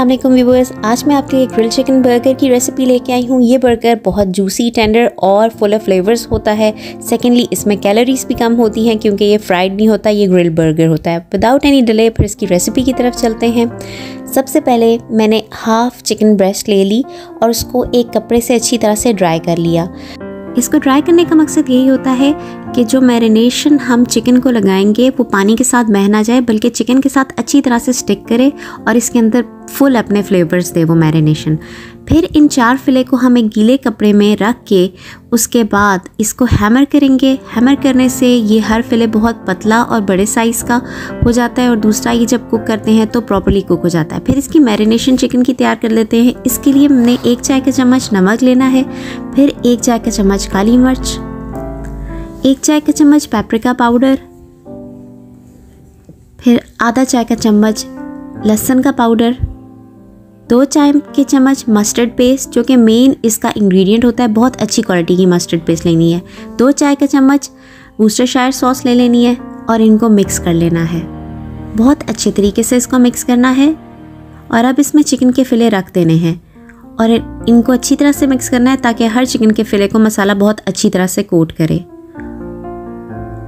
Aslam viewers आज मैं आपके लिए ग्रिल चिकन बर्गर की रेसिपी लेके आई हूँ। ये बर्गर बहुत जूसी टेंडर और फुल ऑफ़ फ्लेवर्स होता है। सेकेंडली इसमें कैलोरीज भी कम होती हैं क्योंकि ये फ्राइड नहीं होता, ये ग्रिल बर्गर होता है। विदाउट एनी डिले फिर इसकी रेसिपी की तरफ़ चलते हैं। सबसे पहले मैंने हाफ़ चिकन ब्रेस्ट ले ली और उसको एक कपड़े से अच्छी तरह से ड्राई कर लिया। इसको ड्राई करने का मकसद यही होता है कि जो मैरिनेशन हम चिकन को लगाएँगे, वो पानी के साथ बह ना जाए, बल्कि चिकन के साथ अच्छी तरह से स्टिक करे और इसके अंदर फुल अपने फ्लेवर्स दे वो मैरिनेशन। फिर इन चार फिले को हम एक गीले कपड़े में रख के उसके बाद इसको हैमर करेंगे। हैमर करने से ये हर फिले बहुत पतला और बड़े साइज़ का हो जाता है और दूसरा ये जब कुक करते हैं तो प्रॉपरली कुक हो जाता है। फिर इसकी मैरिनेशन चिकन की तैयार कर लेते हैं। इसके लिए हमने एक चाय का चम्मच नमक लेना है। फिर एक चाय का चम्मच काली मिर्च। एक चाय का चम्मच पेपरिका पाउडर फिर आधा चाय का चम्मच लहसुन का पाउडर दो चाय के चम्मच मस्टर्ड पेस्ट जो कि मेन इसका इंग्रेडिएंट होता है, बहुत अच्छी क्वालिटी की मस्टर्ड पेस्ट लेनी है। दो चाय का चम्मच शायर सॉस ले लेनी है और इनको मिक्स कर लेना है। बहुत अच्छे तरीके से इसको मिक्स करना है और अब इसमें चिकन के फिले रख देने हैं और इनको अच्छी तरह से मिक्स करना है ताकि हर चिकन के फिले को मसाला बहुत अच्छी तरह से कोट करे।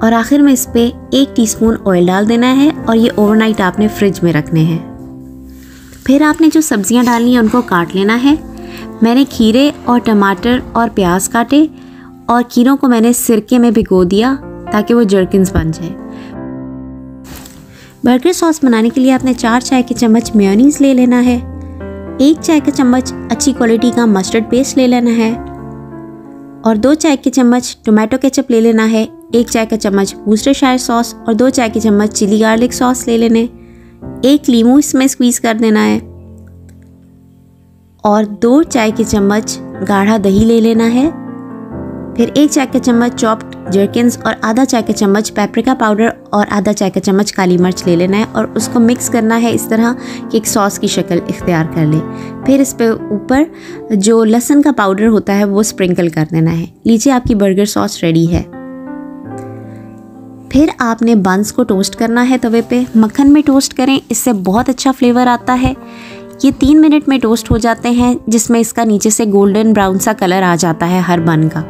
और आखिर में इस पर एक टीस्पून ऑयल डाल देना है और ये ओवरनाइट आपने फ्रिज में रखने हैं। फिर आपने जो सब्ज़ियाँ डालनी है, उनको काट लेना है। मैंने खीरे और टमाटर और प्याज काटे और खीरों को मैंने सिरके में भिगो दिया ताकि वो जर्किन्स बन जाए। बर्गर सॉस बनाने के लिए आपने चार चाय के चम्मच मेयोनीज ले लेना है। एक चाय का चम्मच अच्छी क्वालिटी का मस्टर्ड पेस्ट ले लेना है। और दो चाय के चम्मच टोमेटो केचप ले लेना है। एक चाय का चम्मच शायर सॉस और दो चाय के चम्मच चिली गार्लिक सॉस ले लेने। एक लीमू इसमें स्क्वीज़ कर देना है। और दो चाय के चम्मच गाढ़ा दही ले लेना है। फिर एक चाय का चम्मच चॉप्ड जर्किन्स और आधा चाय का चम्मच पेपरिका पाउडर और आधा चाय का चम्मच काली मिर्च ले लेना है और उसको मिक्स करना है इस तरह कि एक सॉस की शक्ल इख्तियार कर ले। फिर इस पे ऊपर जो लहसुन का पाउडर होता है वो स्प्रिंकल कर देना है। लीजिए आपकी बर्गर सॉस रेडी है। फिर आपने बंस को टोस्ट करना है तवे पे। मक्खन में टोस्ट करें, इससे बहुत अच्छा फ्लेवर आता है। ये तीन मिनट में टोस्ट हो जाते हैं, जिसमें इसका नीचे से गोल्डन ब्राउन सा कलर आ जाता है हर बन का।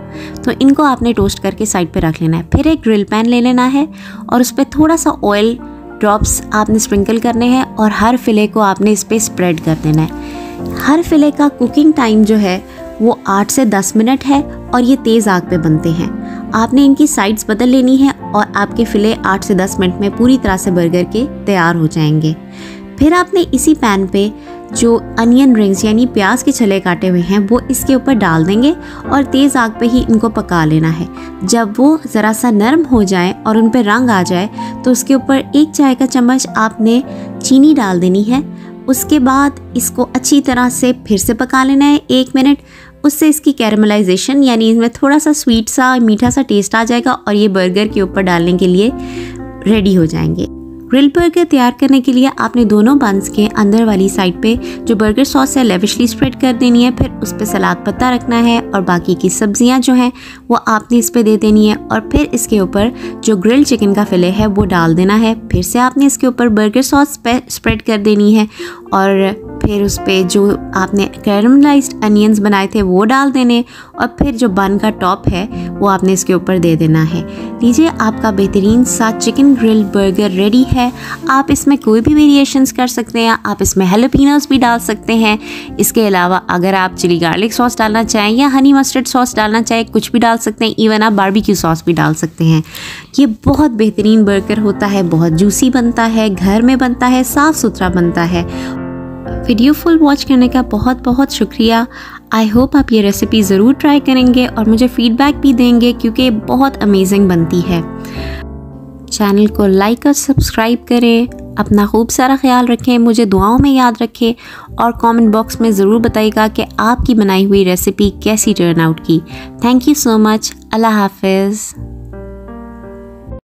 तो इनको आपने टोस्ट करके साइड पे रख लेना है। फिर एक ग्रिल पैन ले लेना है और उस पर थोड़ा सा ऑयल ड्रॉप्स आपने स्प्रिंकल करने हैं और हर फिले को आपने इस पर स्प्रेड कर देना है। हर फिले का कुकिंग टाइम जो है वो आठ से दस मिनट है और ये तेज़ आग पे बनते हैं। आपने इनकी साइड्स बदल लेनी है और आपके फिले आठ से दस मिनट में पूरी तरह से बर्गर के तैयार हो जाएँगे। फिर आपने इसी पैन पे जो अनियन रिंग्स यानी प्याज के छले काटे हुए हैं, वो इसके ऊपर डाल देंगे और तेज़ आग पे ही इनको पका लेना है। जब वो ज़रा सा नरम हो जाए और उन पर रंग आ जाए तो उसके ऊपर एक चाय का चम्मच आपने चीनी डाल देनी है। उसके बाद इसको अच्छी तरह से फिर से पका लेना है एक मिनट उससे इसकी कैरमलाइजेशन यानी इसमें थोड़ा सा स्वीट सा, मीठा सा टेस्ट आ जाएगा और ये बर्गर के ऊपर डालने के लिए रेडी हो जाएँगे। ग्रिल बर्गर तैयार करने के लिए आपने दोनों बंस के अंदर वाली साइड पे जो बर्गर सॉस है लेविशली स्प्रेड कर देनी है, फिर उस पर सलाद पत्ता रखना है और बाकी की सब्ज़ियाँ जो हैं, वो आपने इस पर दे देनी है और फिर इसके ऊपर जो ग्रिल चिकन का फिले है, वो डाल देना है। फिर से आपने इसके ऊपर बर्गर सॉस स्प्रेड कर देनी है और फिर उस पर जो आपने कैरमलाइज अनियंस बनाए थे, वो डाल देने और फिर जो बन का टॉप है, वो आपने इसके ऊपर दे देना है। लीजिए, आपका बेहतरीन सा चिकन ग्रिल बर्गर रेडी है। आप इसमें कोई भी वेरिएशंस कर सकते हैं, आप इसमें हेलोपिनोस भी डाल सकते हैं। इसके अलावा, अगर आप चिली गार्लिक सॉस डालना चाहें या हनी मस्टर्ड सॉस डालना चाहें, कुछ भी डाल सकते हैं इवन आप बारबेक्यू सॉस भी डाल सकते हैं। ये बहुत बेहतरीन बर्गर होता है, बहुत जूसी बनता है, घर में बनता है, साफ़ सुथरा बनता है। वीडियो फुल वॉच करने का बहुत बहुत शुक्रिया। आई होप आप ये रेसिपी ज़रूर ट्राई करेंगे और मुझे फीडबैक भी देंगे क्योंकि बहुत अमेजिंग बनती है। चैनल को लाइक और सब्सक्राइब करें, अपना खूब सारा ख्याल रखें, मुझे दुआओं में याद रखें और कमेंट बॉक्स में ज़रूर बताइएगा कि आपकी बनाई हुई रेसिपी कैसी टर्न आउट की। थैंक यू सो मच अल्लाह हाफिज़